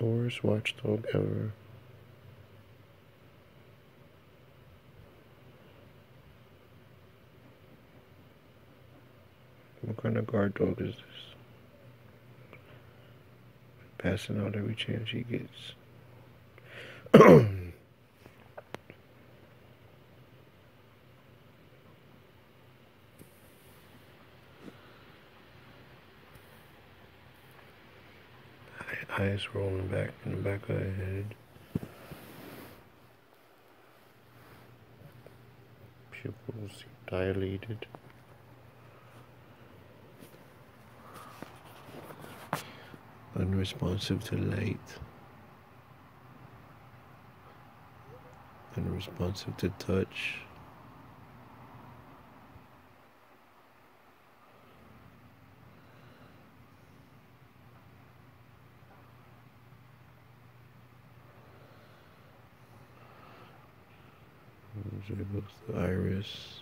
Worst watchdog ever. What kind of guard dog is this? Passing out every chance he gets. eyes rolling back in the back of her head. Pupils dilated. Unresponsive to light. Unresponsive to touch. The iris.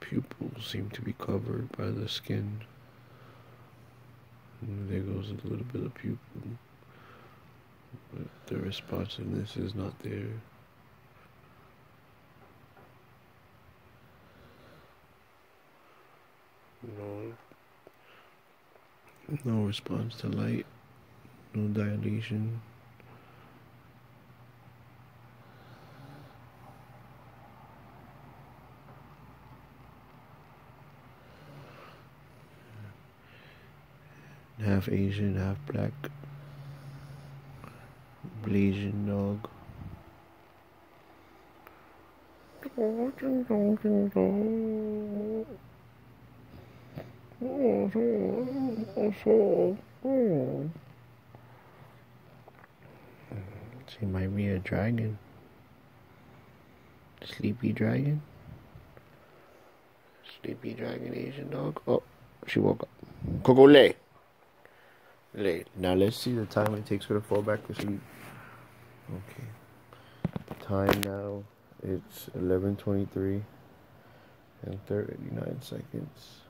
Pupils seem to be covered by the skin. And there goes a little bit of pupil. But the responsiveness is not there. No no response to light, no dilation. Half Asian, half black. Blasian dog. She might be a dragon. Sleepy dragon. Sleepy dragon Asian dog. Oh, she woke up. Coco lay. Lay. Now let's see the time it takes her to fall back to sleep. Okay. Time now it's 11:23 and 39 seconds.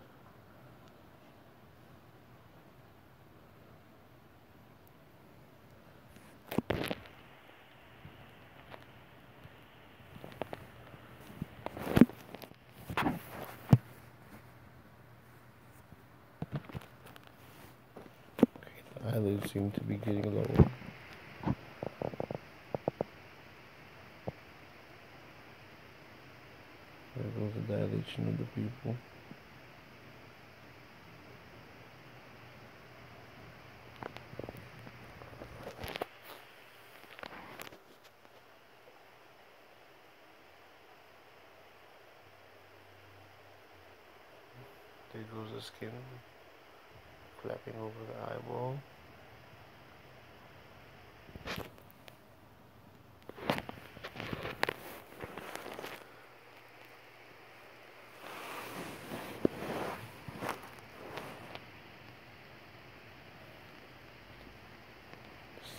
Eyelids seem to be getting lower. There goes the dilation of the pupil. There goes the skin flapping over the eyeball.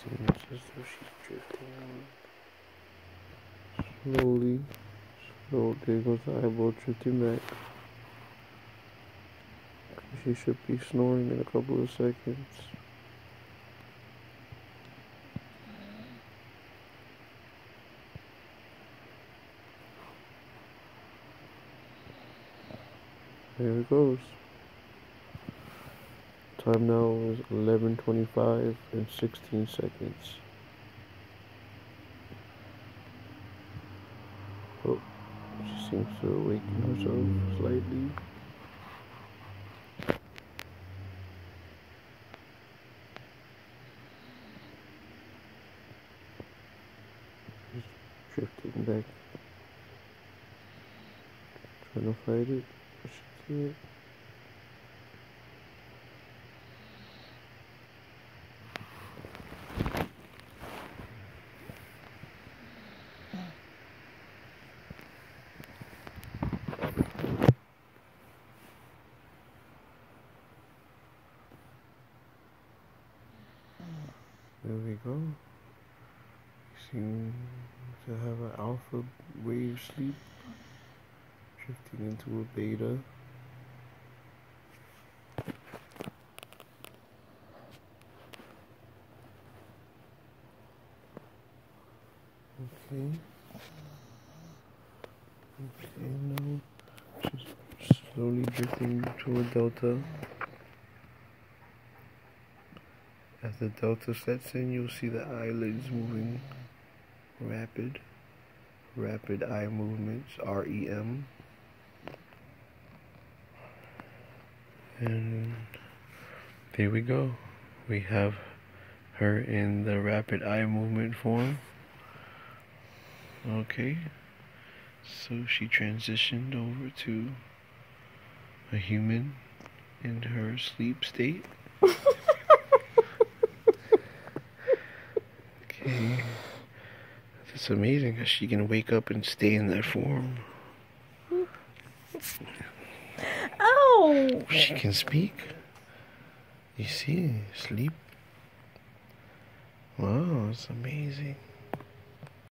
Seems as though she's drifting slowly. So there goes the eyeball drifting back. She should be snoring in a couple of seconds. There it goes. Time now is 11:25 and 16 seconds. Oh, she seems to awaken herself slightly. Just drifting back. Trying to fight it. She can't. There we go. To have an alpha wave sleep. Drifting into a beta. Okay. Okay, now just slowly drifting to a delta. As the delta sets in, you'll see the eyelids moving rapid, rapid eye movements, REM. And there we go. We have her in the rapid eye movement form. Okay. So she transitioned over to a human in her sleep state. okay. It's amazing how she can wake up and stay in that form. Oh! She can speak. You see, sleep. Wow, it's amazing.